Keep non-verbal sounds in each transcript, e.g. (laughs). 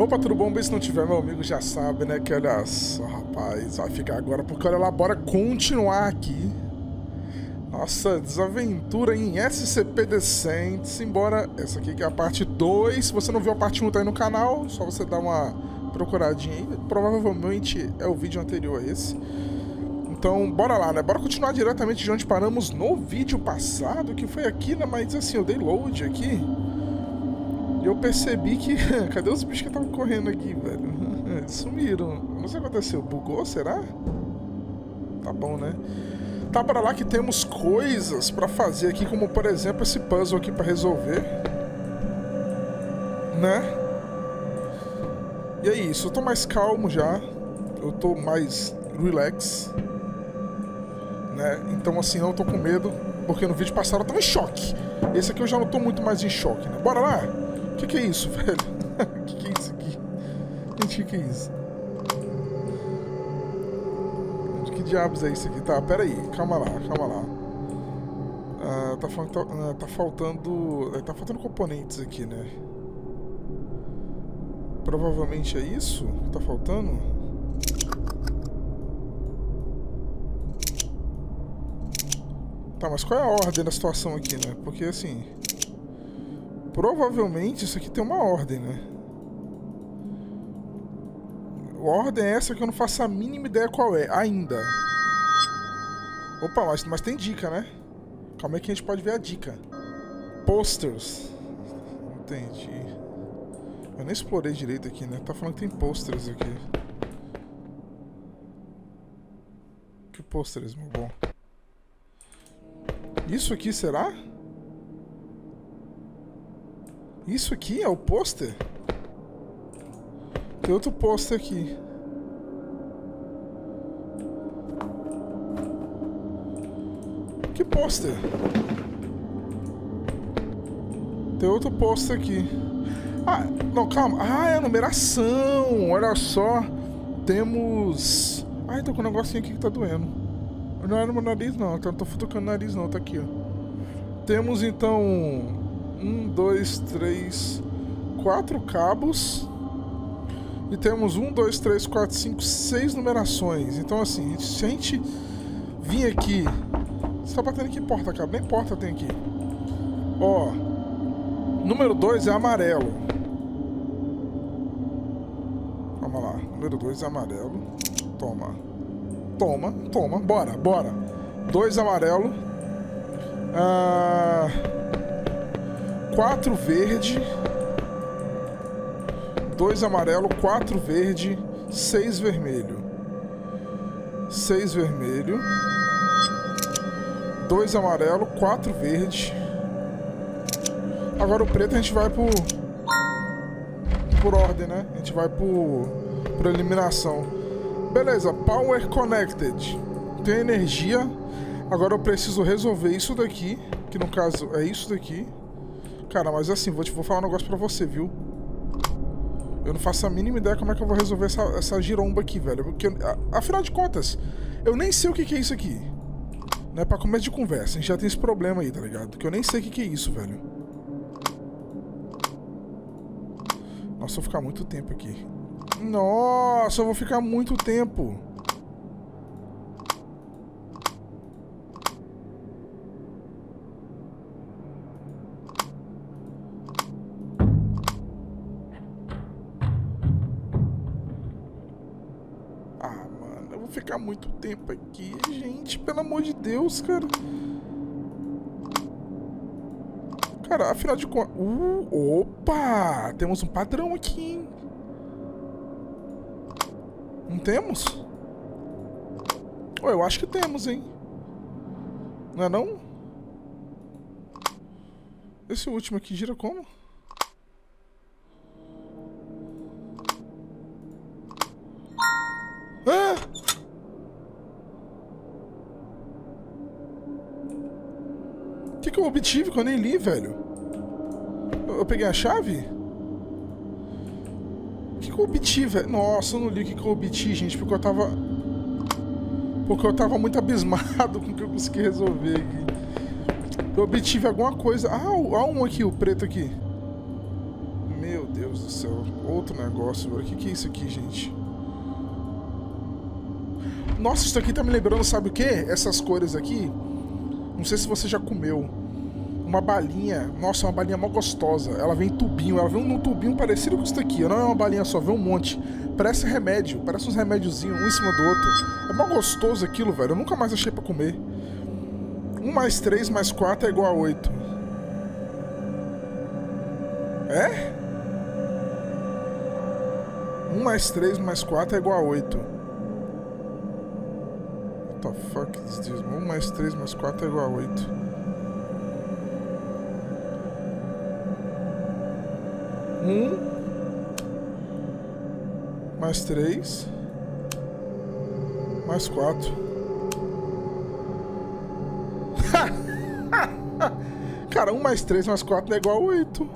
Opa, tudo bom? Bem, se não tiver, meu amigo já sabe, né? Que olha só, rapaz, vai ficar agora, porque olha lá, bora continuar aqui. Nossa, desaventura em SCP Descents, embora essa aqui que é a parte 2. Se você não viu a parte 1, tá aí no canal, só você dar uma procuradinha aí. Provavelmente é o vídeo anterior a esse. Então, bora lá, né? Bora continuar diretamente de onde paramos no vídeo passado, que foi aqui, né? Mas assim, eu dei load aqui. E eu percebi que... (laughs) Cadê os bichos que estavam correndo aqui, velho? (laughs) Sumiram. Não sei o que aconteceu. Bugou, será? Tá bom, né? Tá para lá que temos coisas pra fazer aqui, como por exemplo esse puzzle aqui pra resolver. Né? E é isso, eu tô mais calmo já. Eu tô mais relax. Né? Então assim, não tô com medo, porque no vídeo passado eu tava em choque. Esse aqui eu já não tô muito mais em choque, né? Bora lá? Que, que é isso, (laughs) velho? Que, que é isso aqui? Gente, que, que é isso? Que diabos é isso aqui? Tá, pera aí, calma lá, calma lá. Ah, tá, tá, ah, tá faltando. Tá faltando componentes aqui, né? Provavelmente é isso que tá faltando. Tá, mas qual é a ordem da situação aqui, né? Porque assim. Provavelmente isso aqui tem uma ordem, né? A ordem é essa que eu não faço a mínima ideia qual é, ainda. Opa, mas, mas tem dica, né? Calma aí que a gente pode ver a dica. Posters. Entendi. Eu nem explorei direito aqui, né? Tá falando que tem posters aqui. Que posters, meu bom? Isso aqui será? Isso aqui é o pôster? Tem outro pôster aqui. Que pôster? Tem outro pôster aqui. Ah, não, calma. Ah, é a numeração. Olha só. Temos... Ai, tô com um negocinho aqui que tá doendo. Não é no meu nariz, não. Não tô futucando o nariz, não. Tá aqui, ó. Temos, então... Um, dois, três... Quatro cabos. E temos um, dois, três, quatro, cinco, seis numerações. Então, assim, se a gente vir aqui... Você tá batendo que porta, cara? Nem porta tem aqui. Ó... Número 2 é amarelo. Vamos lá. Número 2 é amarelo. Toma. Toma, toma. Bora, bora. 2 amarelo. 4 ah, verde. 2 amarelo, 4 verde, 6 vermelho. 6 vermelho. 2 amarelo, 4 verde. Agora o preto a gente vai por... Por ordem, né? A gente vai por... Por eliminação. Beleza, Power Connected. Tem energia. Agora eu preciso resolver isso daqui. Que no caso é isso daqui. Cara, mas assim, vou, te, vou falar um negócio pra você, viu? Eu não faço a mínima ideia como é que eu vou resolver essa, essa giromba aqui, velho. Porque, afinal de contas, eu nem sei o que, que é isso aqui. Não é pra começo de conversa. A gente já tem esse problema aí, tá ligado? Que eu nem sei o que, que é isso, velho. Nossa, eu vou ficar muito tempo aqui. Nossa, eu vou ficar muito tempo. Ficar muito tempo aqui, gente. Pelo amor de Deus, cara. Cara, afinal de contas... Uh, opa! Temos um padrão aqui, hein? Não temos? Oh, eu acho que temos, hein? Não é não? Esse último aqui gira como? Ah! Eu obtive que eu nem li, velho? Eu, peguei a chave? O que, que eu obtive, velho? Nossa, eu não li o que, que eu obtive, gente, porque eu tava... Porque eu tava muito abismado (laughs) com o que eu consegui resolver aqui. Eu obtive alguma coisa... Ah, há um aqui, o preto aqui. Meu Deus do céu. Outro negócio, velho. O que, que é isso aqui, gente? Nossa, isso aqui tá me lembrando, sabe o que? Essas cores aqui. Não sei se você já comeu. Uma balinha. Nossa, uma balinha mó gostosa. Ela vem em tubinho. Ela vem num tubinho parecido com isso aqui. Não é uma balinha só, vem um monte. Parece remédio. Parece uns remédiozinhos, um em cima do outro. É mó gostoso aquilo, velho. Eu nunca mais achei pra comer. 1 mais 3 mais 4 é igual a 8. É? 1 mais 3 mais 4 é igual a 8. What the fuck is this? 1 mais 3 mais 4 é igual a 8. Um mais três mais quatro. (laughs) Cara, um mais três mais quatro é igual a oito.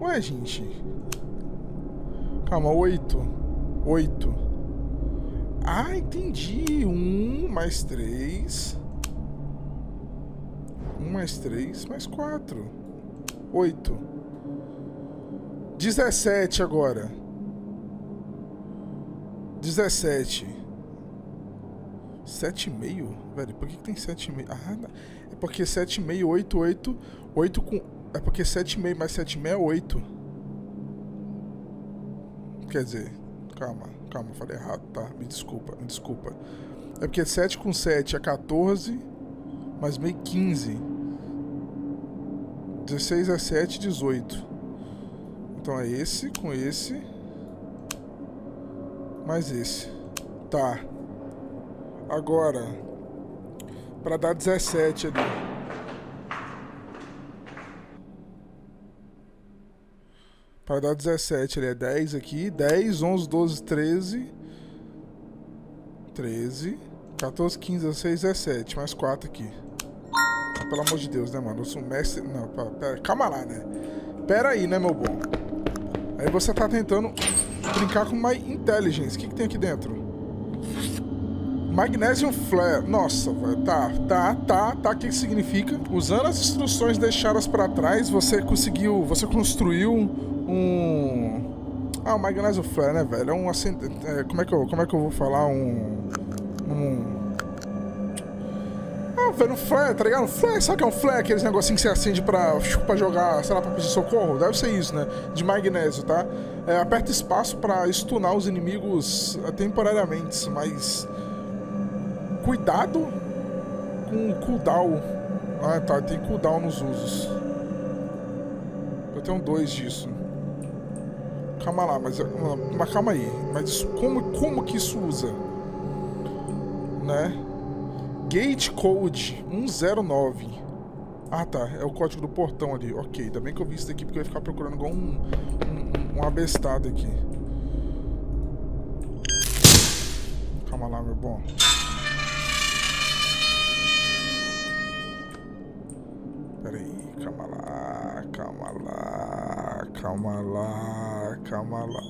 Ué, gente. Calma, oito. Oito. Ah, entendi. Um mais três. Um mais três mais quatro. Oito. Dezessete agora. Dezessete. Sete e meio? Velho, por que, que tem sete e meio? Ah, é porque sete e meio, oito, oito... Oito com... É porque 7,5 mais 7,5 é 8. Quer dizer, calma, calma, falei errado, tá? Me desculpa, me desculpa. É porque 7 com 7 é 14, mais meio 15. 16 é 7, 18. Então é esse com esse. Mais esse. Tá. Agora, para dar 17 ali. Para dar 17, ele é 10 aqui. 10, 11, 12, 13. 13. 14, 15, 16, 17. Mais 4 aqui. Pelo amor de Deus, né, mano? Eu sou mestre... Não, pera, calma lá, né? Pera aí, né, meu bom? Aí você tá tentando brincar com My Intelligence. O que, que tem aqui dentro? Magnesium Flare. Nossa, tá, tá, tá, tá. O que, significa? Usando as instruções deixadas para trás, você conseguiu... Você construiu um. Ah, o Magnésio Flare, né, velho? É um assim. É, como, é que eu, como é que eu vou falar? Um. Um. Velho, um flare, tá ligado? Flare, sabe que é um flare? Aqueles negocinhos que você acende pra, pra jogar, sei lá, pra pedir socorro? Deve ser isso, né? De magnésio, tá? É, aperta espaço pra stunar os inimigos é, temporariamente, mas. Cuidado com o cooldown. Ah, tá, tem cooldown nos usos. Eu tenho dois disso. Calma lá, mas, mas calma aí. Mas como, como que isso usa? Né? Gate Code 109. Ah, tá. É o código do portão ali. Ok, ainda bem que eu vi isso daqui porque eu ia ficar procurando igual um, um, um abestado aqui. Calma lá, meu bom. Pera aí, calma lá, calma lá, calma lá. Calma lá.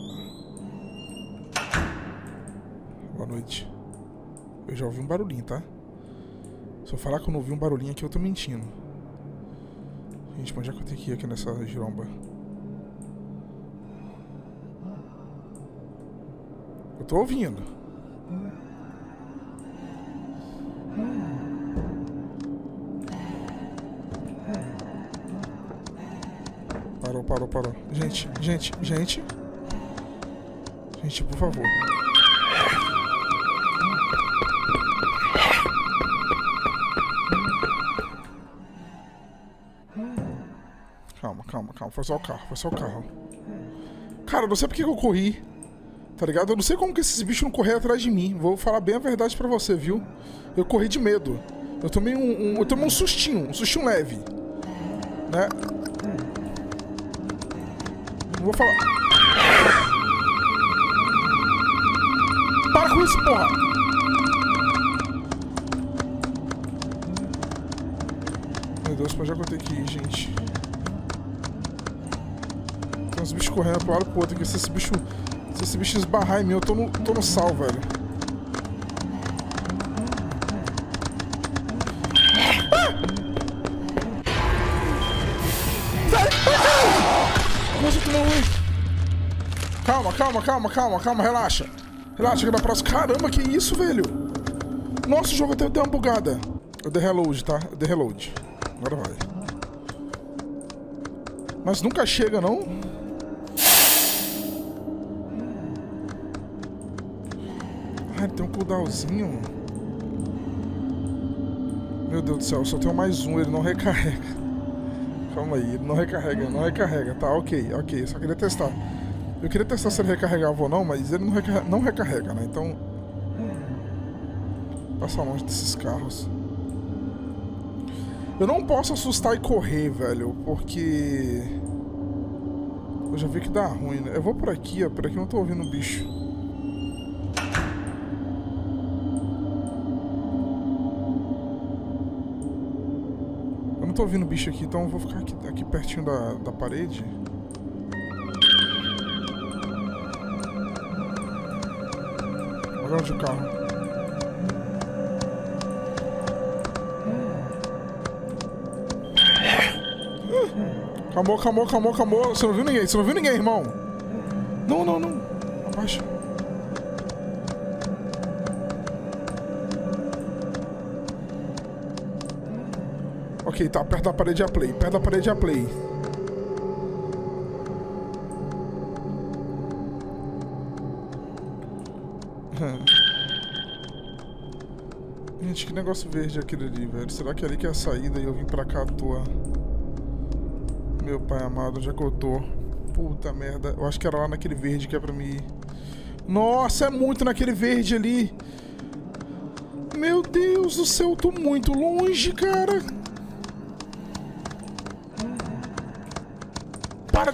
Boa noite. Eu já ouvi um barulhinho, tá? Se eu falar que eu não ouvi um barulhinho aqui, eu tô mentindo. Gente, onde é que eu tenho que ir aqui nessa giromba? Eu tô ouvindo. Parou, parou, parou. Gente, gente, gente. Gente, por favor. Calma. Foi só o carro, foi só o carro. Cara, não sei porque que eu corri. Tá ligado? Eu não sei como que esses bichos não correram atrás de mim. Vou falar bem a verdade pra você, viu? Eu corri de medo. Eu tomei um, um eu tomei um sustinho, um sustinho leve. Né? Não vou falar. Para com isso, porra! Meu Deus, pra onde é que eu tenho que ir, gente? Tem uns bichos correndo pro lado pro outro aqui. Se esse bicho. Se esse bicho esbarrar em mim, eu tô no, tô no sal, velho. Não Calma, calma, calma, calma, calma, relaxa. Relaxa que da próxima. Caramba, que isso, velho? Nossa, o jogo até deu uma bugada. Eu dei reload, tá? Eu dei reload. Agora vai. Mas nunca chega, não? Cooldownzinho. Meu Deus do céu, só tenho mais um, ele não recarrega. Calma aí, ele não recarrega, não recarrega. Tá, ok, ok, só queria testar. Eu queria testar se ele recarregava ou não, mas ele não recarrega, não recarrega né? Então... Passa longe desses carros. Eu não posso assustar e correr, velho, porque... Eu já vi que dá ruim, né? Eu vou por aqui, ó. Por aqui eu não tô ouvindo o bicho. Não tô ouvindo bicho aqui, então vou ficar aqui, aqui pertinho da, da parede. Olha onde o carro. Calmou, calmou, calmou, calmou. Você não viu ninguém, você não viu ninguém, irmão. Não, não, não. Ok, tá perto da parede a play. Perto da parede a play. (laughs) Gente, que negócio verde é aquele ali, velho. Será que é ali que é a saída e eu vim pra cá à toa? Meu pai amado, onde é que eu tô? Puta merda. Eu acho que era lá naquele verde que é pra mim ir. Nossa, é muito naquele verde ali. Meu Deus do céu, eu tô muito longe, cara.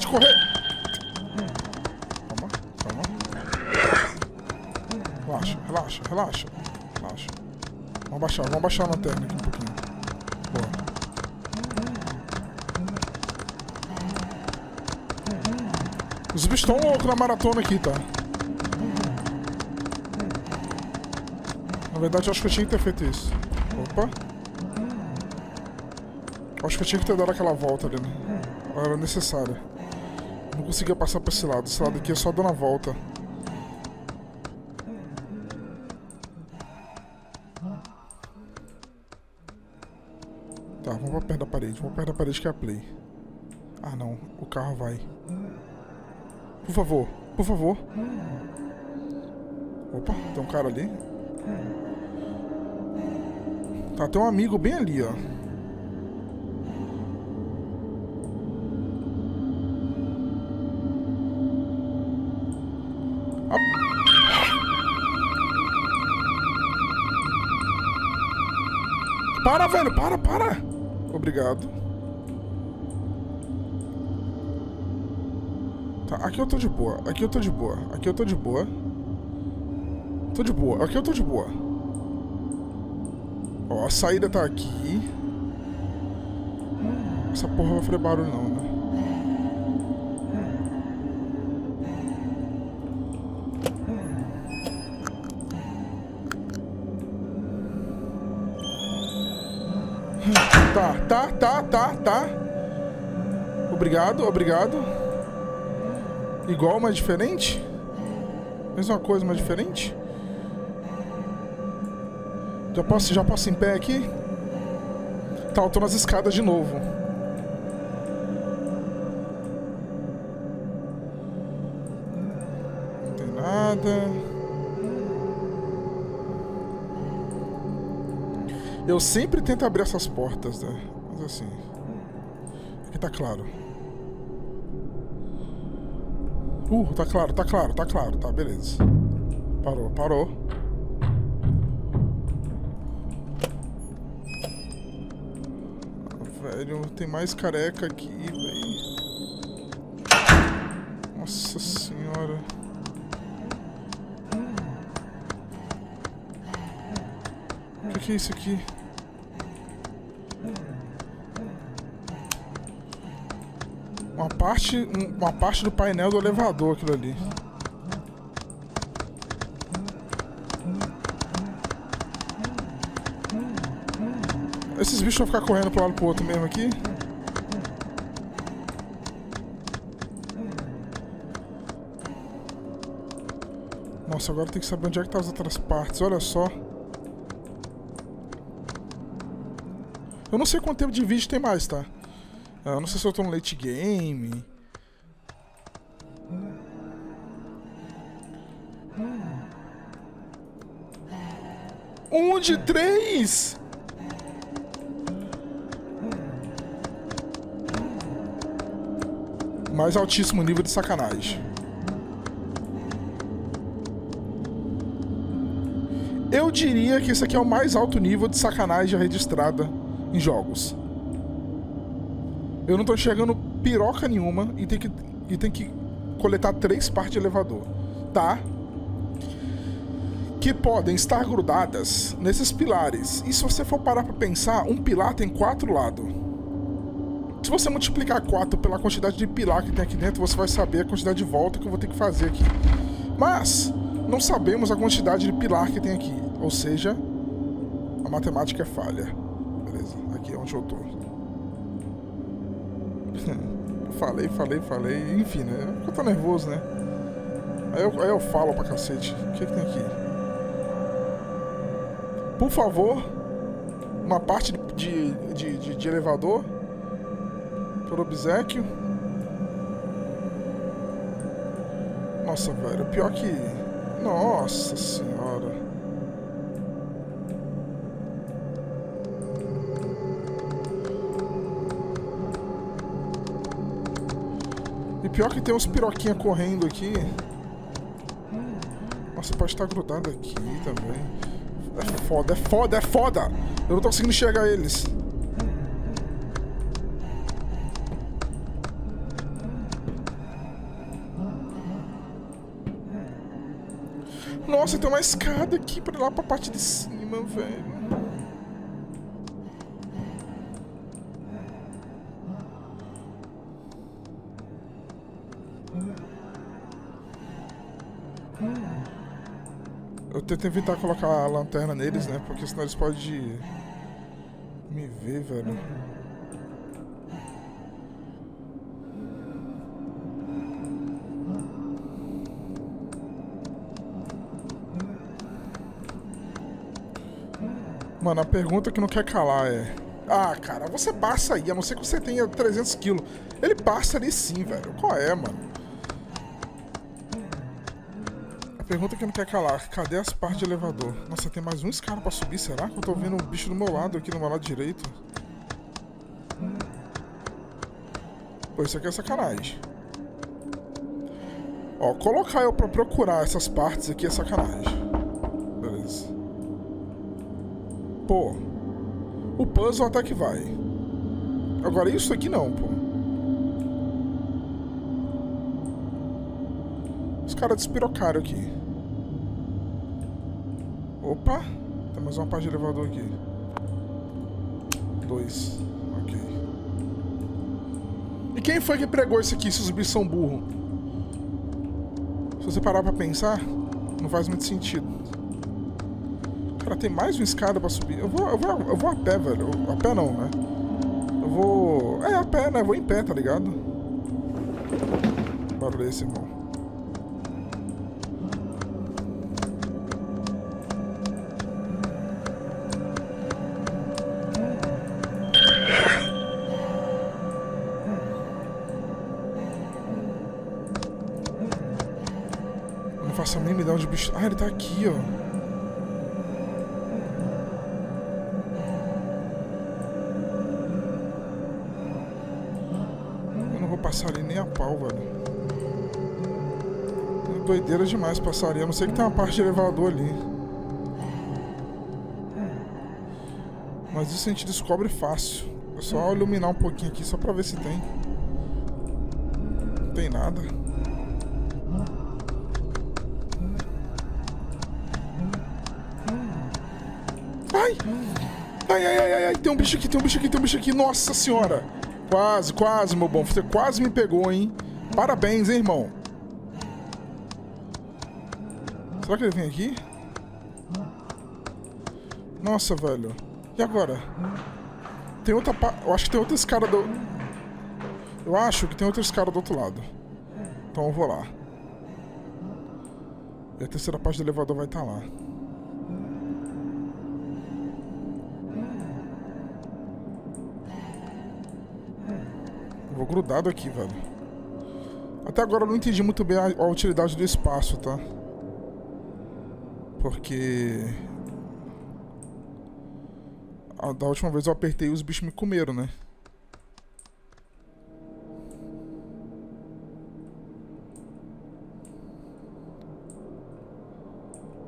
Correr. Calma, calma. Relaxa, relaxa, relaxa. Relaxa. Vamos baixar, vamos baixar a lanterna aqui um pouquinho. Os bichos estão loucos na maratona aqui, tá? Na verdade, eu acho que eu tinha que ter feito isso. Opa. Acho que eu tinha que ter dado aquela volta ali, né? Era necessária. Conseguia passar pra esse lado. Esse lado aqui é só dando a volta. Tá, vamos pra perto da parede. Vamos perto da parede que é a play. Ah, não. O carro vai. Por favor, por favor. Opa, tem um cara ali. Tá, tem um amigo bem ali, ó. Para, velho, para, para. Obrigado. Tá, aqui eu tô de boa. Aqui eu tô de boa. Aqui eu tô de boa. Tô de boa. Aqui eu tô de boa. Ó, a saída tá aqui. Essa porra vai fazer barulho não, Obrigado, obrigado. Igual, mas diferente? Mesma coisa, mas diferente? Já posso, já posso em pé aqui? Tá, eu tô nas escadas de novo. Não tem nada. Eu sempre tento abrir essas portas, né? Mas assim... Aqui tá claro. Uh, tá claro, tá claro, tá claro, tá, beleza. Parou, parou. Velho, tem mais careca aqui, velho. Nossa senhora. O que, que é isso aqui? uma parte, uma parte do painel do elevador aquilo ali. Esses bichos vão ficar correndo pro lado pro outro mesmo aqui. Nossa, agora tem que saber onde é que tá as outras partes, olha só. Eu não sei quanto tempo de vídeo tem mais, tá? Ah, eu não sei se eu tô no late game. Um de três! Mais altíssimo nível de sacanagem. Eu diria que esse aqui é o mais alto nível de sacanagem registrada em jogos. Eu não tô enxergando piroca nenhuma e tem que, e tem que coletar três partes de elevador, tá? Que podem estar grudadas nesses pilares. E se você for parar pra pensar, um pilar tem quatro lados. Se você multiplicar 4 pela quantidade de pilar que tem aqui dentro, você vai saber a quantidade de volta que eu vou ter que fazer aqui. Mas, não sabemos a quantidade de pilar que tem aqui. Ou seja, a matemática é falha. Beleza, aqui é onde eu tô. (laughs) falei, falei, falei. Enfim, né? Eu tô nervoso, né? Aí eu, aí eu falo pra cacete. O que, que tem aqui? Por favor, uma parte de, de, de, de elevador. Por obsequio. Nossa, velho. Pior que... Nossa senhora. E pior que tem uns piroquinha correndo aqui. Nossa, pode estar grudado aqui também. É foda, é foda, é foda! Eu não tô conseguindo enxergar eles. Nossa, tem uma escada aqui pra lá pra parte de cima, velho. Tento evitar colocar a lanterna neles, né? Porque senão eles podem me ver, velho. Mano, a pergunta que não quer calar é... Ah, cara, você passa aí, a não ser que você tenha 300 quilos. Ele passa ali sim, velho. Qual é, mano? Pergunta que não quer calar. Cadê as partes de elevador? Nossa, tem mais um escada pra subir, será? Que eu tô vendo um bicho do meu lado aqui, no meu lado direito. Pô, isso aqui é sacanagem. Ó, colocar eu pra procurar essas partes aqui é sacanagem. Pô, o puzzle até que vai. Agora isso aqui não, pô. Os caras despirocaram aqui. Opa! Tem mais uma parte de elevador aqui. Dois. Ok. E quem foi que pregou isso aqui, se os bichos são burros? Se você parar pra pensar, não faz muito sentido. Cara, tem mais uma escada pra subir. Eu vou, eu vou, eu vou a pé, velho. A pé não, né? Eu vou... É, a pé, né? Eu vou em pé, tá ligado? Barulho esse, irmão. Não faço a mínima ideia onde o bicho... Ah, ele tá aqui, ó. passar ali nem a pau, velho. É doideira demais passar ali. A não sei que tem uma parte de elevador ali. Mas isso a gente descobre fácil. É só iluminar um pouquinho aqui, só pra ver se tem. Não tem nada. Ai! Ai, ai, ai, ai, tem um bicho aqui, tem um bicho aqui, tem um bicho aqui. Nossa senhora! Quase, quase, meu bom. Você quase me pegou, hein? Parabéns, hein, irmão? Será que ele vem aqui? Nossa, velho. E agora? Tem outra... Pa... Eu acho que tem outra escada do... Eu acho que tem outra escada do outro lado. Então eu vou lá. E a terceira parte do elevador vai estar tá lá. Grudado aqui, velho. Até agora eu não entendi muito bem a, a utilidade do espaço, tá? Porque... A, da última vez eu apertei e os bichos me comeram, né?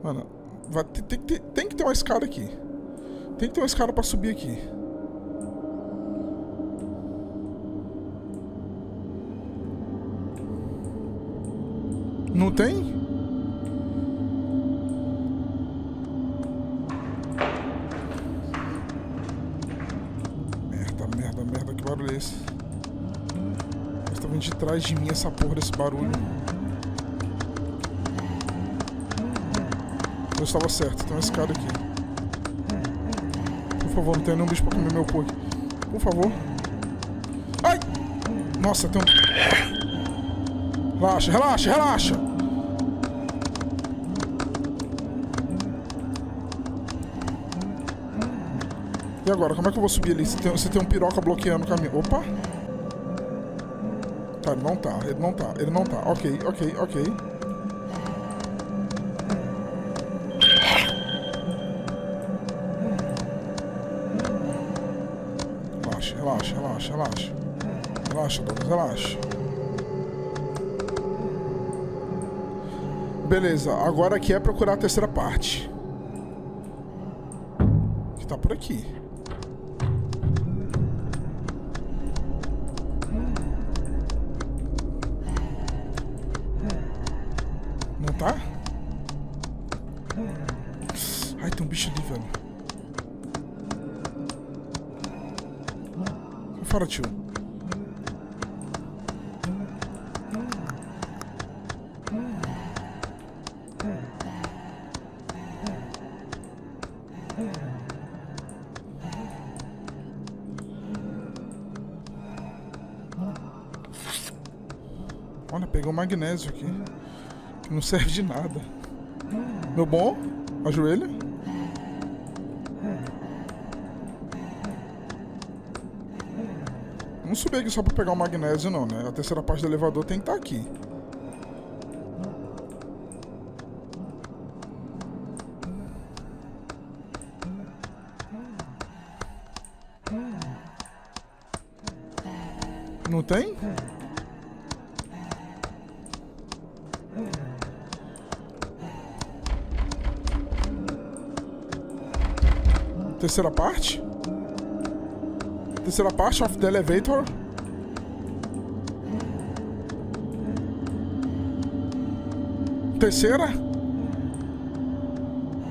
Mano, vai, tem, tem, tem que ter uma escada aqui. Tem que ter uma escada pra subir aqui. Não tem? Merda, merda, merda, que barulho é esse? Está vindo de trás de mim essa porra desse barulho. Eu estava certo, tem uma escada aqui. Por favor, não tem nenhum bicho pra comer meu cu. Por favor. Ai! Nossa, tem um... Relaxa, relaxa, relaxa! E agora, como é que eu vou subir ali? Você tem, tem um piroca bloqueando o caminho. Opa! Tá, ele não tá, ele não tá, ele não tá. Ok, ok, ok. Relaxa, relaxa, relaxa. Relaxa, Douglas, relaxa. Beleza, agora aqui é procurar a terceira parte. Que tá por aqui. Magnésio aqui. Que não serve de nada. Meu bom? Ajoelha. Não subi aqui só pra pegar o magnésio não, né? A terceira parte do elevador tem que estar tá aqui. Não tem? Terceira parte? Terceira parte of the elevator. Terceira?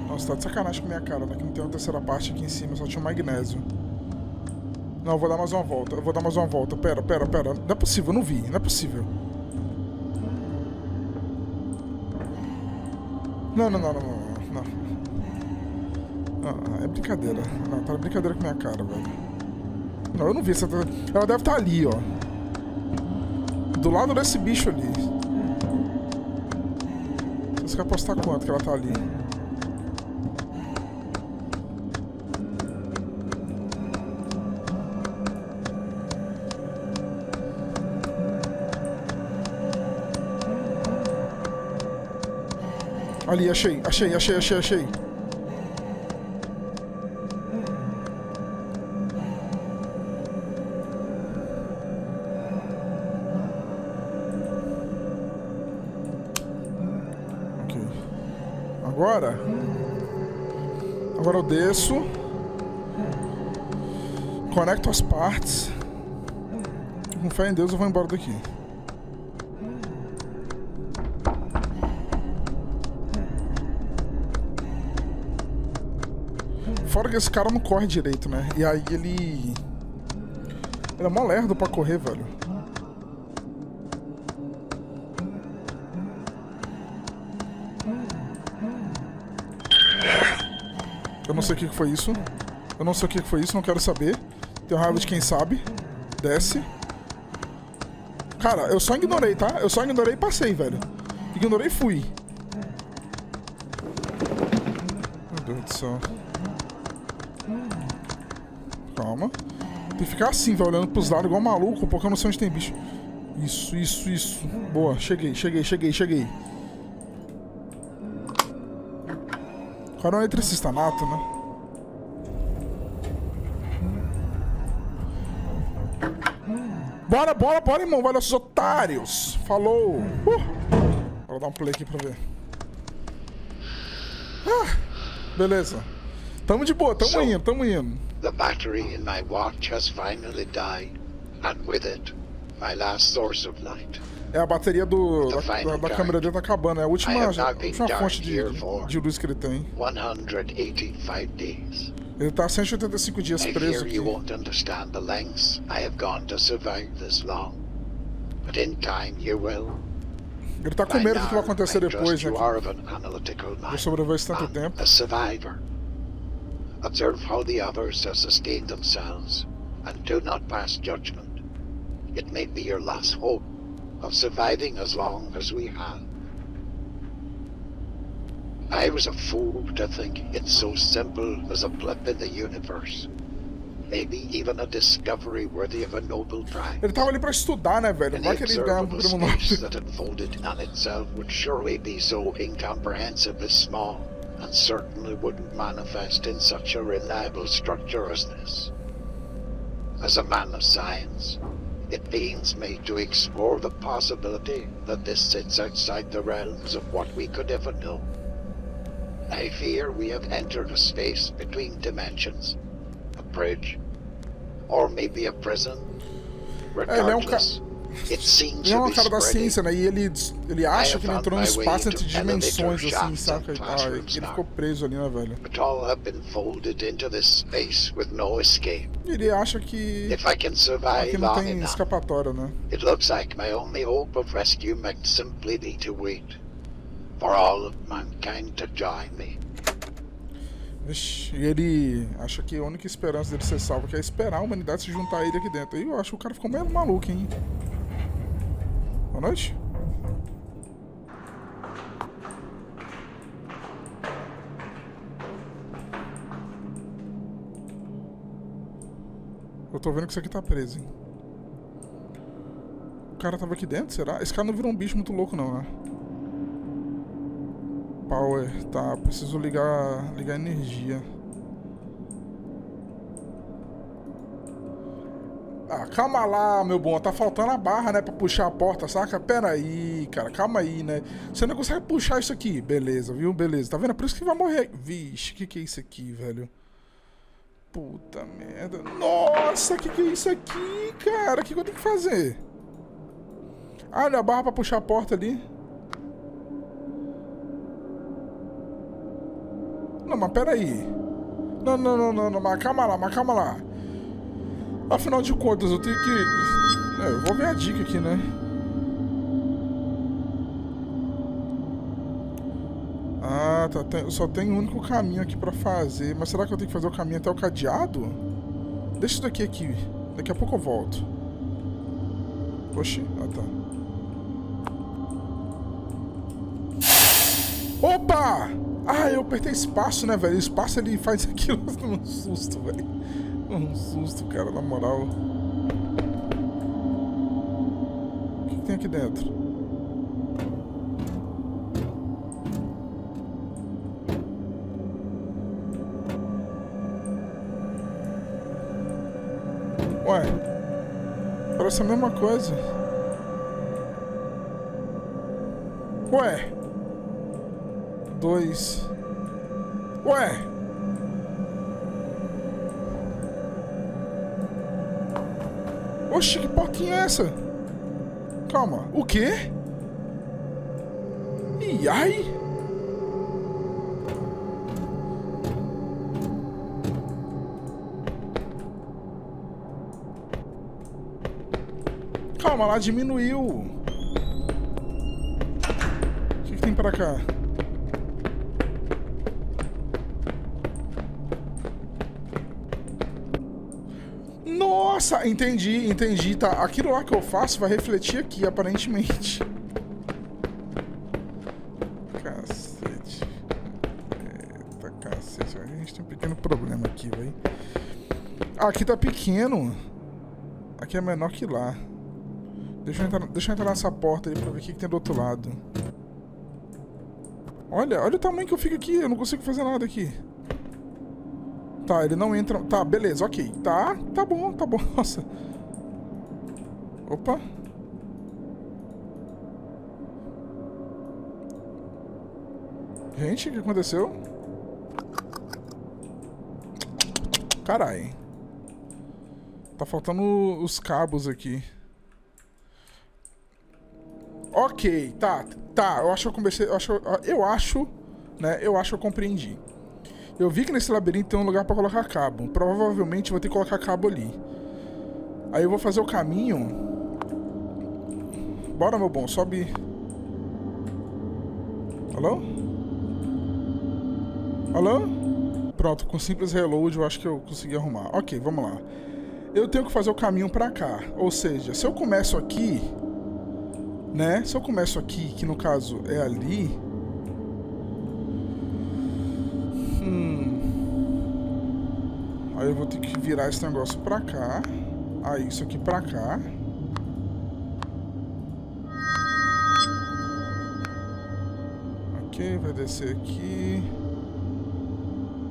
Nossa, tá de sacanagem com minha cara, né? Que não tem uma terceira parte aqui em cima, só tinha um magnésio. Não, eu vou dar mais uma volta. Eu vou dar mais uma volta. Pera, pera, pera. Não é possível, eu não vi. Não é possível. Não, não, não, não, não. Ah, é brincadeira. Não, tá brincadeira com minha cara, velho. Não, eu não vi essa. Ela deve estar tá ali, ó. Do lado desse bicho ali. Você quer apostar quanto que ela tá ali? Ali, achei, achei, achei, achei, achei. Agora... Agora eu desço. Conecto as partes. Com fé em Deus eu vou embora daqui. Fora que esse cara não corre direito, né? E aí ele... Ele é mó lerdo pra correr, velho. Não sei o que foi isso. Eu não sei o que foi isso, não quero saber. Tenho raiva de quem sabe. Desce. Cara, eu só ignorei, tá? Eu só ignorei e passei, velho. Ignorei e fui. Deus do céu. Calma. Tem que ficar assim, vai olhando pros lados igual maluco, porque eu não sei onde tem bicho. Isso, isso, isso. Boa, cheguei, cheguei, cheguei, cheguei. O cara é um eletricista nato, né? Bora, bora, bora, irmão. Valeu, seus otários. Falou. Uh. Vou dar um play aqui pra ver. Ah, beleza. Tamo de boa, tamo so, indo, tamo indo. The battery in my watch has finally died, and with it, my last source of light. É, a bateria do, da, da, da câmera dele tá acabando. É a última, a última fonte de, de luz que ele tem. 185 days. Ele tá 185 dias preso aqui. Ele tá com medo do que vai acontecer depois, né? Vou sobreviver esse tanto tempo. Observe how the others have sustained themselves, and do not pass judgment. It may be your last hope of surviving as long as we have. I was a fool to think it's so simple as a blip in the universe. Maybe even a discovery worthy of a Nobel Prize. Ele tava ali pra estudar, né, velho? Vai que ele ganha um prêmio Nobel. that unfolded on itself would surely be so incomprehensibly small, and certainly wouldn't manifest in such a reliable structure as this. As a man of science, it pains me to explore the possibility that this sits outside the realms of what we could ever know. I fear we have entered a space between dimensions. A bridge. Or maybe a prison. Regardless, Ele é um cara da ciência, né? E ele, ele acha que ele entrou no espaço entre dimensões, assim, saca? Ah, ele ficou preso ali, né, velho? Ele acha que. Aqui não tem escapatória, né? It looks like my only hope of rescue might simply be to wait for all of mankind to join me. Vixe, e ele acha que a única esperança dele ser salvo é esperar a humanidade se juntar a ele aqui dentro. E eu acho que o cara ficou meio maluco, hein? Boa noite. Eu tô vendo que isso aqui tá preso, hein? O cara tava aqui dentro, será? Esse cara não virou um bicho muito louco, não, né? Power, tá, preciso ligar, ligar energia. Ah, calma lá, meu bom, tá faltando a barra, né, pra puxar a porta, saca? Pera aí, cara, calma aí, né? Você não consegue puxar isso aqui, beleza, viu? Beleza, tá vendo? É por isso que vai morrer. Vixe, que que é isso aqui, velho? Puta merda. Nossa, que que é isso aqui, cara? O que, que eu tenho que fazer? Ah, olha a barra pra puxar a porta ali. Não, mas peraí. Não, não, não, não, não, mas calma lá, mas calma lá. Afinal de contas, eu tenho que... É, eu vou ver a dica aqui, né? Ah, tá, tem, só tem um único caminho aqui pra fazer. Mas será que eu tenho que fazer o caminho até o cadeado? Deixa isso daqui aqui. Daqui a pouco eu volto. Oxi, ah tá. Opa! Ah, eu apertei espaço, né, velho? Espaço ele faz (laughs) aquilo num susto, velho. Um susto, cara, na moral. O que, que tem aqui dentro? Ué, parece a mesma coisa. Ué dois. Ué! Oxi, que porquinha é essa? Calma, o quê? E ai? Calma, lá diminuiu. O que, que tem pra cá? Nossa, entendi, entendi. Tá, aquilo lá que eu faço vai refletir aqui, aparentemente. (laughs) Cacete. Eita, cacete. A gente tem um pequeno problema aqui, velho. Ah, aqui tá pequeno. Aqui é menor que lá. Deixa eu entrar, deixa eu entrar nessa porta aí pra ver o que, que tem do outro lado. Olha, olha o tamanho que eu fico aqui. Eu não consigo fazer nada aqui. Tá, ele não entra... Tá, beleza, ok. Tá, tá bom, tá bom. (laughs) Nossa. Opa. Gente, o que aconteceu? Carai. Tá faltando os cabos aqui. Ok, tá, tá. Eu acho que eu comecei. Eu acho, eu acho, né? Eu acho que eu compreendi. Eu vi que nesse labirinto tem um lugar pra colocar cabo. Provavelmente vou ter que colocar cabo ali. Aí eu vou fazer o caminho. Bora, meu bom, sobe. Alô? Alô? Pronto, com simples reload eu acho que eu consegui arrumar. Ok, vamos lá. Eu tenho que fazer o caminho pra cá. Ou seja, se eu começo aqui né? Se eu começo aqui, que no caso é ali... eu vou ter que virar esse negócio pra cá. Aí isso aqui pra cá. Ok, vai descer aqui.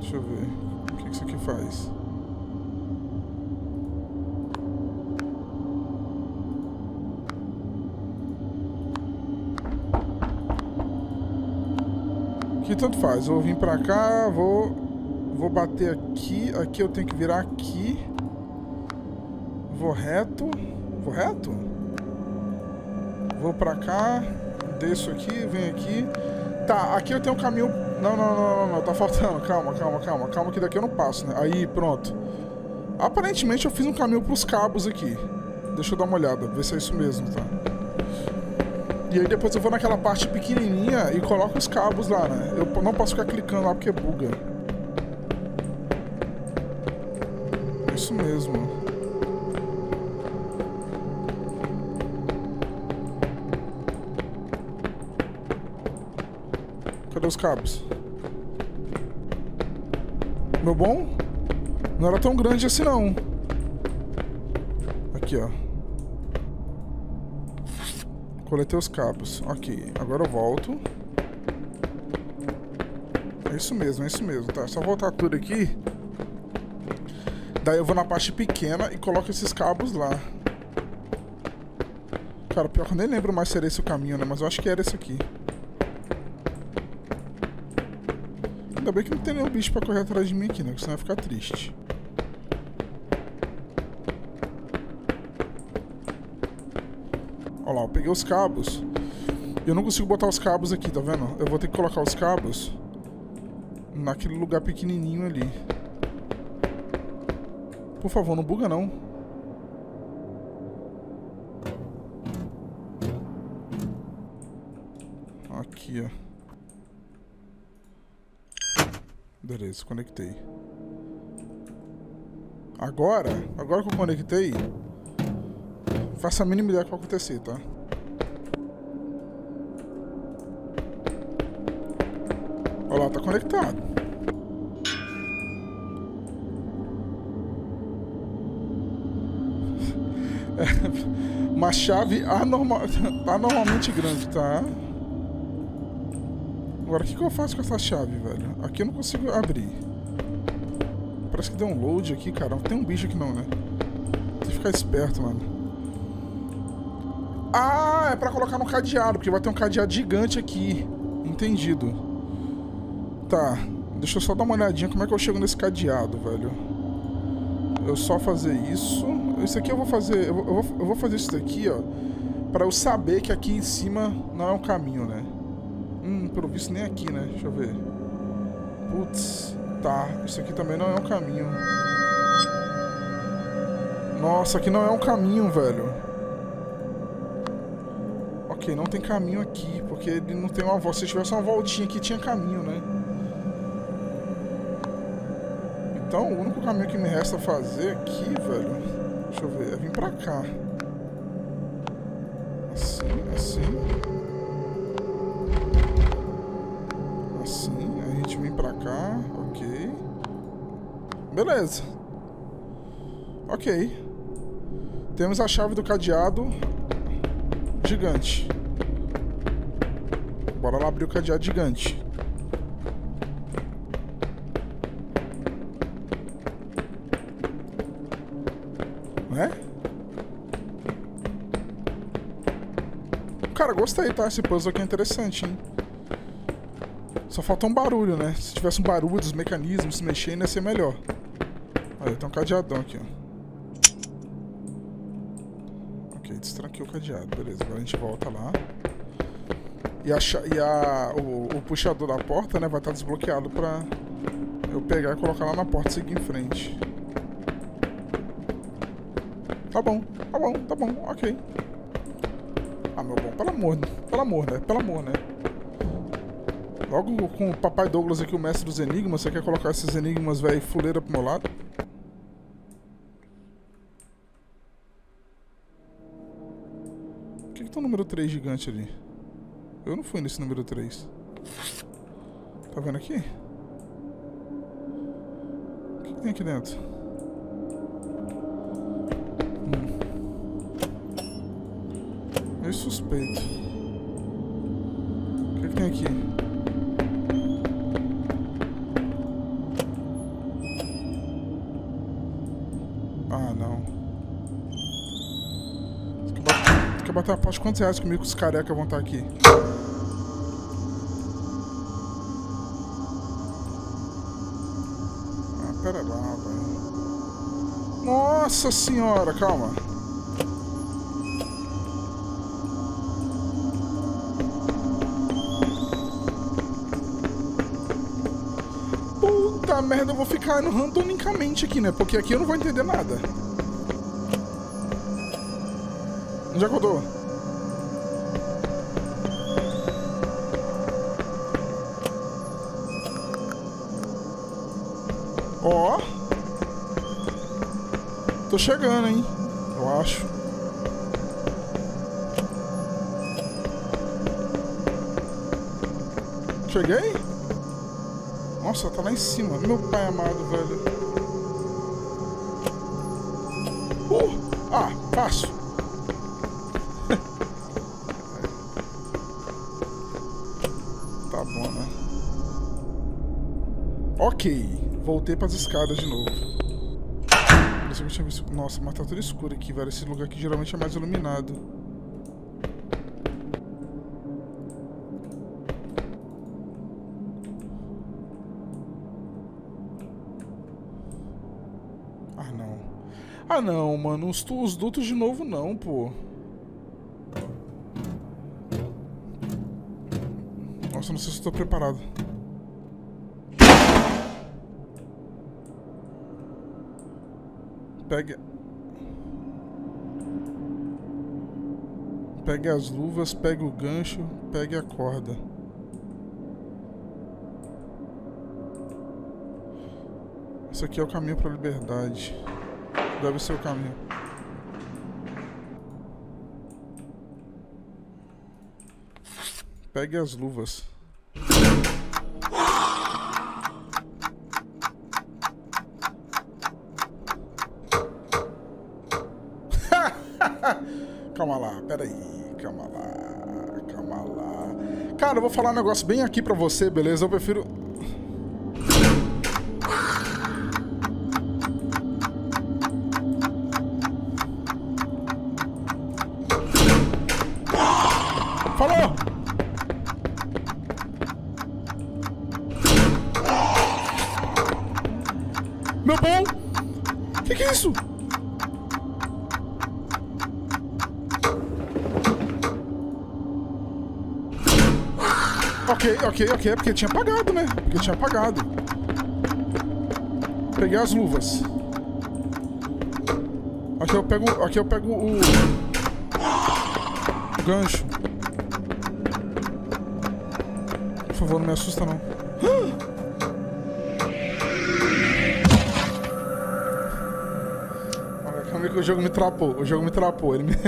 Deixa eu ver. O que isso aqui faz? Aqui tanto faz. Eu vou vir pra cá, vou, vou bater aqui. Aqui eu tenho que virar aqui. Vou reto. Vou reto? Vou pra cá. Desço aqui, venho aqui. Tá, aqui eu tenho um caminho... Não, não, não, não, não, tá faltando. (laughs) Calma, calma, calma. Calma que daqui eu não passo, né? Aí, pronto. Aparentemente eu fiz um caminho pros cabos aqui. Deixa eu dar uma olhada, ver se é isso mesmo, tá? E aí depois eu vou naquela parte pequenininha e coloco os cabos lá, né? Eu não posso ficar clicando lá porque buga. Cadê os cabos? Meu bom? Não era tão grande assim não. Aqui, ó. Coletei os cabos. Ok, agora eu volto. É isso mesmo, é isso mesmo, tá? Só voltar tudo aqui. Daí eu vou na parte pequena e coloco esses cabos lá. Cara, pior que eu nem lembro mais se era esse o caminho, né? Mas eu acho que era esse aqui. Ainda bem que não tem nenhum bicho pra correr atrás de mim aqui, né? Porque senão vai ficar triste. Olha lá, eu peguei os cabos. Eu não consigo botar os cabos aqui, tá vendo? Eu vou ter que colocar os cabos naquele lugar pequenininho ali. Por favor, não buga não. Aqui, ó. Beleza, conectei. Agora, agora que eu conectei, faço a mínima ideia que vai acontecer, tá? Olha lá, tá conectado. (laughs) uma chave anormal, anormalmente grande, tá? Agora, o que, que eu faço com essa chave, velho? Aqui eu não consigo abrir. Parece que deu um load aqui, cara. Não tem um bicho aqui não, né? Tem que ficar esperto, mano. Ah, é pra colocar no cadeado, porque vai ter um cadeado gigante aqui. Entendido. Tá, deixa eu só dar uma olhadinha como é que eu chego nesse cadeado, velho. Eu só fazer isso. Isso aqui eu vou fazer... Eu vou, eu vou, fazer isso daqui, ó. Pra eu saber que aqui em cima não é um caminho, né? Hum, pelo visto nem aqui, né? Deixa eu ver. Putz, tá. Isso aqui também não é um caminho. Nossa, aqui não é um caminho, velho não tem caminho aqui, porque ele não tem uma volta. Se tivesse uma voltinha aqui, tinha caminho, né? Então, o único caminho que me resta fazer aqui, velho... Deixa eu ver, é vir pra cá. Assim, assim... Assim, a gente vem pra cá, ok. Beleza. Ok. Temos a chave do cadeado gigante. Bora lá abrir o cadeado gigante. Gostei, tá? Esse puzzle aqui é interessante, hein? Só falta um barulho, né? Se tivesse um barulho dos mecanismos se mexendo, ia ser melhor. Olha, tem um cadeadão aqui, ó. Ok, destranquei o cadeado. Beleza, agora a gente volta lá. E, a, e a, o, o, puxador da porta, né, vai estar desbloqueado pra eu pegar e colocar lá na porta e seguir em frente. Tá bom, tá bom, tá bom, ok. Ah, meu bom, pelo amor, pelo amor, né? Pelo amor, né? Logo com o Papai Douglas aqui, o mestre dos enigmas, você quer colocar esses enigmas, velho, fuleira pro meu lado? Por que, que tá o número 3 gigante ali? Eu não fui nesse número 3. Tá vendo aqui? O que, que tem aqui dentro? Suspeito. O que, que tem aqui? Ah, não. Quer bater a parte quantos reais comigo que os careca vão estar aqui? pera lá, velho. Nossa senhora, calma. Merda, eu vou ficar randomicamente aqui, né? Porque aqui eu não vou entender nada. Onde é que eu tô? Ó. Tô chegando, hein? Eu acho. Cheguei? Nossa, tá lá em cima. Meu pai amado, velho. Uh! Ah, fácil. (laughs) tá bom, né? Ok. Voltei pras escadas de novo. Nossa, mas tá tudo escuro aqui, velho. Esse lugar aqui geralmente é mais iluminado. Ah, não. Ah, não, mano. Os, os dutos de novo não, pô. Nossa, não sei se estou preparado. Pegue... Pegue as luvas, pegue o gancho, pegue a corda. Isso aqui é o caminho para a liberdade. Deve ser o caminho. Pegue as luvas. (laughs) calma lá, peraí, calma lá, calma lá. Cara, eu vou falar um negócio bem aqui pra você, beleza? Eu prefiro... Falou! Meu bom! Que que é isso? Ok, ok, porque tinha apagado, né? Porque tinha apagado. Peguei as luvas. Aqui eu pego, aqui eu pego o, o gancho. Por favor, não me assusta não. Calma aí que o jogo me trapou. O jogo me trapou. Ele me... (laughs)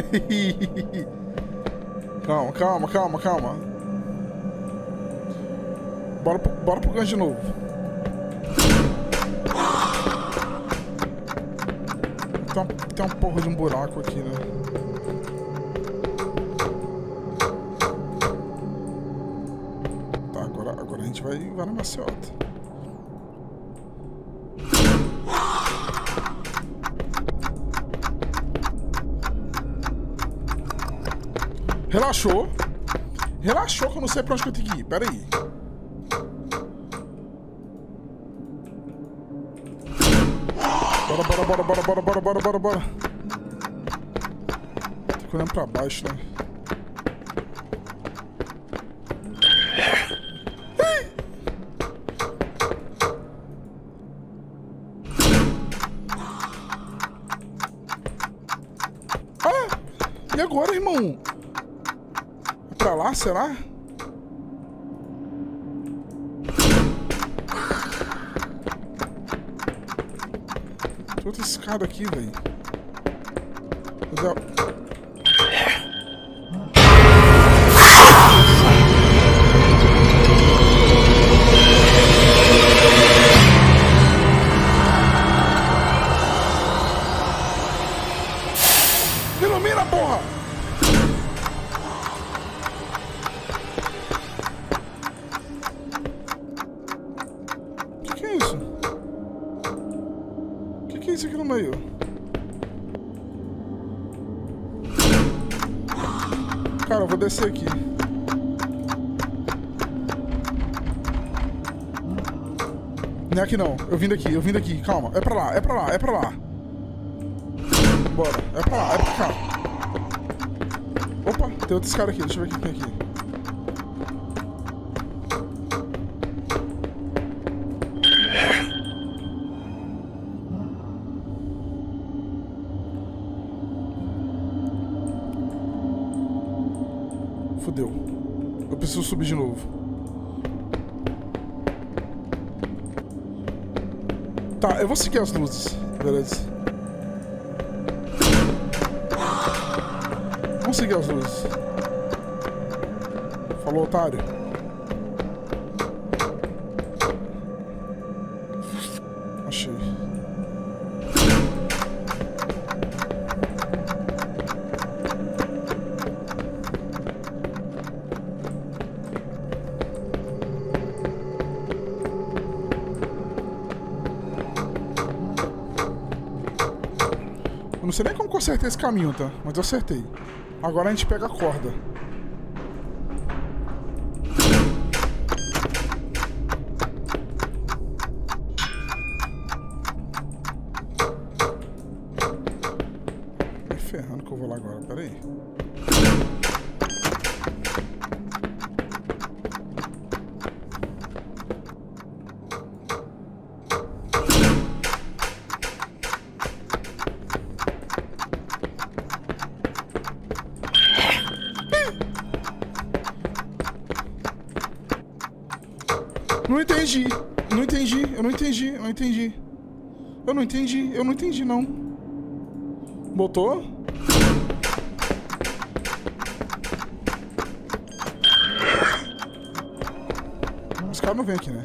calma, calma, calma, calma. Bora pro, bora pro gancho de novo. Tem uma, tem uma porra de um buraco aqui, né? Tá, agora, agora a gente vai, vai na maciota. Relaxou. Relaxou que eu não sei pra onde que eu tenho que ir. Pera aí. Bora, bora, bora, bora, bora, bora, bora, bora, bora. Tem que olhar pra baixo, né? Ah! E agora, irmão? pra lá, será? lascado aqui, velho. Eu vim daqui, eu vim daqui. Calma. É pra lá, é pra lá, é pra lá. Bora. É pra lá, é pra cá. Opa, tem outros caras aqui. Deixa eu ver o que tem aqui. preciso subir de novo. Tá, eu vou seguir as luzes. Beleza. Vamos seguir as luzes. Falou, otário. Acertei esse caminho, tá? Mas eu acertei. Agora a gente pega a corda. Não entendi. Eu não entendi, não. Botou? Os caras não vêm aqui, né?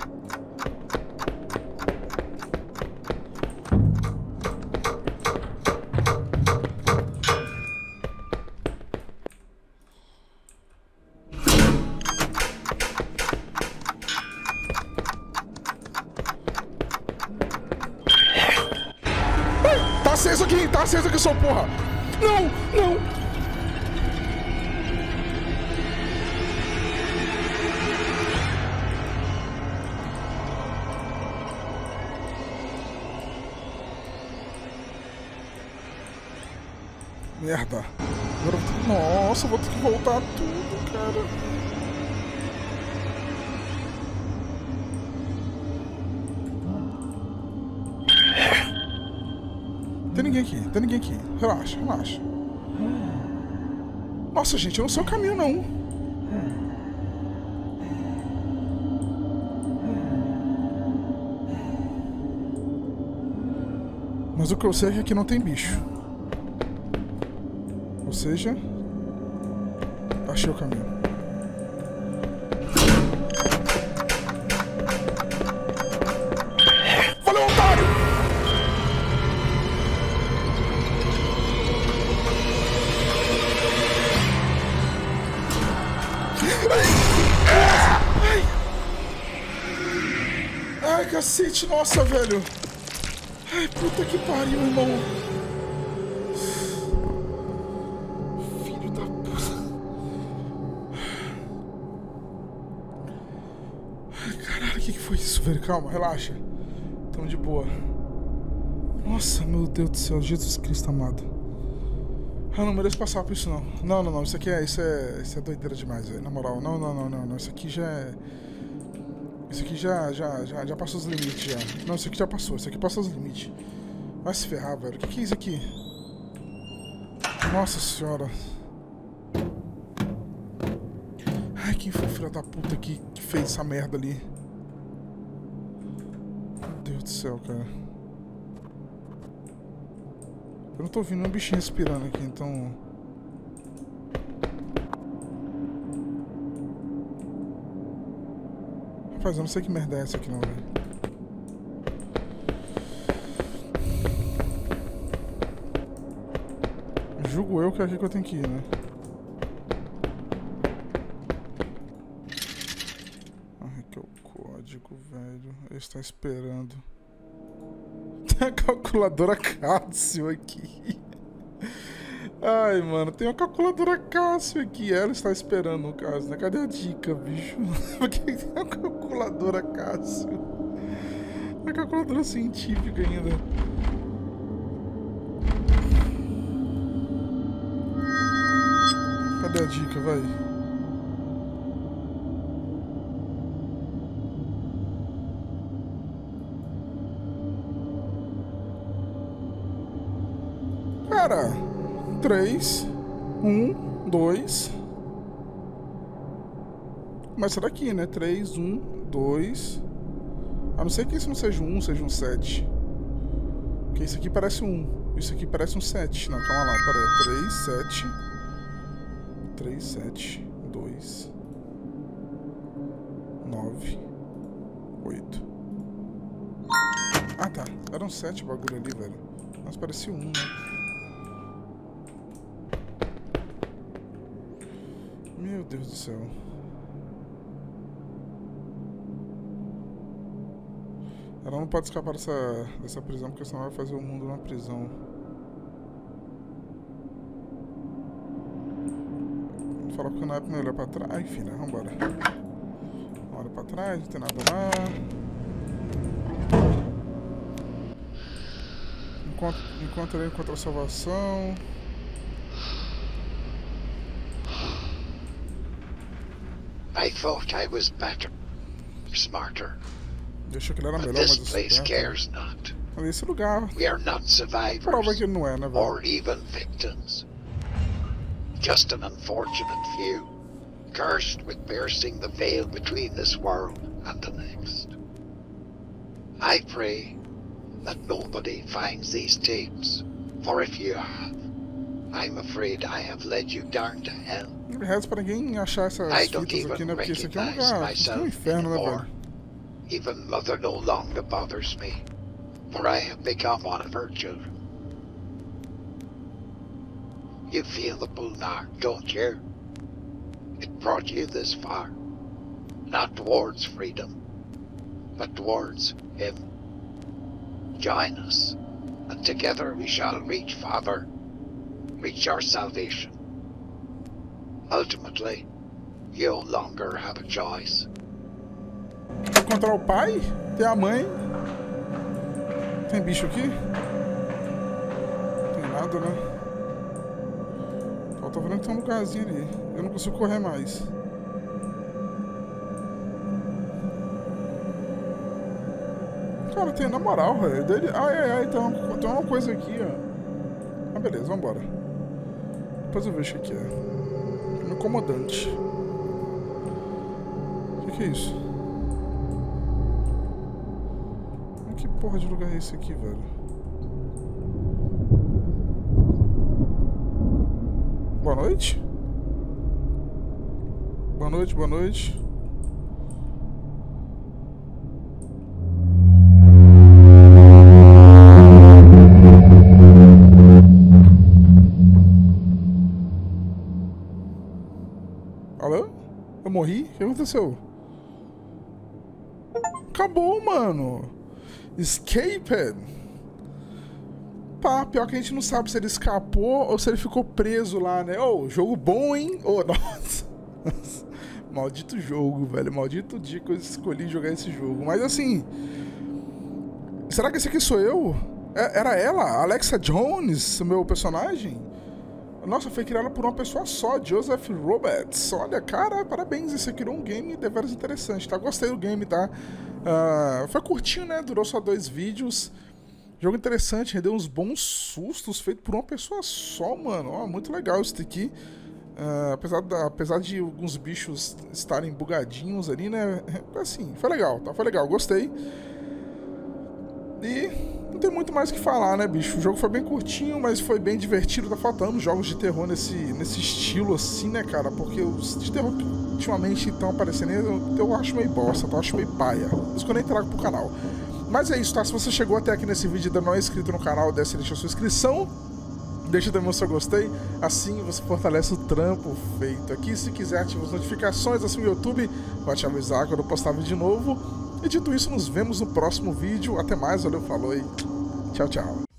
Sua porra. Não, não. Merda. Nossa, vou ter que voltar tudo, cara. Ninguém aqui, tem ninguém aqui. Relaxa, relaxa. Nossa, gente, eu não sei o caminho, não. Mas o que eu sei é que aqui não tem bicho. Ou seja, achei o caminho. Cacete, nossa, velho. Ai, puta que pariu, irmão. Filho da puta. Caralho, o que, que foi isso, velho? Calma, relaxa. Tamo de boa. Nossa, meu Deus do céu, Jesus Cristo amado. Ah, não mereço passar por isso não. Não, não, não, isso aqui é. Isso é. Isso é doideira demais, velho. Na moral, não, não, não, não, não. Isso aqui já é. Isso aqui já, já, já, já passou os limites já. Não, isso aqui já passou, isso aqui passou os limites. Vai se ferrar, velho. O que, que é isso aqui? Nossa senhora. Ai, quem foi o filho da puta que, que fez essa merda ali? Meu Deus do céu, cara. Eu não tô ouvindo um bichinho respirando aqui, então... Rapaz, eu não sei que merda é essa aqui não, velho. Julgo eu que é aqui que eu tenho que ir, né? Ai, que é o código, velho. Ele está esperando. (laughs) Tem a calculadora Cássio aqui. Ai, mano, tem uma calculadora Cássio aqui. Ela está esperando, no caso, né? Cadê a dica, bicho? (laughs) Porque tem uma calculadora Cássio. Uma calculadora científica ainda. Cadê a dica, vai? Cara, três, um, dois. Começa daqui, né? Três, um, dois. A não ser que isso não seja um, seja um sete. Porque isso aqui parece um. Isso aqui parece um sete. Não, calma lá, peraí. Três, sete. Três, sete, dois, nove, oito. Ah, tá. Eram sete bagulho ali, velho. Mas parecia um, né? Deus do céu. Ela não pode escapar dessa, dessa prisão, porque senão vai fazer o mundo uma prisão. Falar que não é pra olhar pra trás. Enfim, né? Vambora. Olha pra trás, não tem nada lá. Enquanto, enquanto ele encontra a salvação. I thought I was better, smarter. Deixa que ele era But this place cares not. Lugar We are not survivors que ele não é, né, velho? or even victims. Just an unfortunate few, cursed with piercing the veil between this world and the next. I pray that nobody finds these tapes, for if you have, I'm afraid I have led you down to hell. Ele reza pra ninguém achar essas I fitas aqui, even né? Porque esse aqui é um lugar. Isso é um myself inferno, né, velho? Even mother no longer bothers me, for I have become one of her children. You feel the pull now, don't you? It brought you this far, not towards freedom, but towards Him. Join us, and together we shall reach Father, reach our salvation. Ultimately, you longer have a choice. Encontrar o pai, tem a mãe. Tem bicho aqui? Tem nada, né? Tô vendo que tem um lugarzinho ali. Eu não consigo correr mais. Cara, tem na moral, velho. Ai, ai, ai, tem uma, tem uma coisa aqui, ó. Ah, beleza, vambora. Depois eu vejo o que é. Incomodante. O que, que é isso? Que porra de lugar é esse aqui, velho? Boa noite? Boa noite, boa noite. Aconteceu? Acabou, mano. Escaped. Pá, pior que a gente não sabe se ele escapou ou se ele ficou preso lá, né? Ô, oh, jogo bom, hein? Ô, oh, (laughs) nossa. Maldito jogo, velho. Maldito dia que eu escolhi jogar esse jogo. Mas assim. Será que esse aqui sou eu? É, era ela, Alexa Jones, meu personagem? Nossa, foi criada por uma pessoa só, Joseph Roberts. Olha, cara, parabéns, você criou um game deveras interessante, tá? Gostei do game, tá? Uh, foi curtinho, né? Durou só dois vídeos. Jogo interessante, rendeu uns bons sustos feito por uma pessoa só, mano. Ó, muito legal isso daqui. Uh, apesar, da, apesar de alguns bichos estarem bugadinhos ali, né? (laughs) Assim, foi legal, tá? Foi legal, gostei. E não tem muito mais o que falar, né, bicho? O jogo foi bem curtinho, mas foi bem divertido. Tá faltando jogos de terror nesse, nesse estilo assim, né, cara? Porque os de terror que ultimamente estão aparecendo, eu, acho meio bosta, eu acho meio paia. Isso que eu nem trago pro canal. Mas é isso, tá? Se você chegou até aqui nesse vídeo e ainda não é inscrito no canal, desce deixa a sua inscrição. Deixa também o seu gostei, assim você fortalece o trampo feito aqui. Se quiser, ativa as notificações assim no YouTube, vai te avisar quando eu postar vídeo novo. E dito isso, nos vemos no próximo vídeo. Até mais, valeu, falou e tchau, tchau.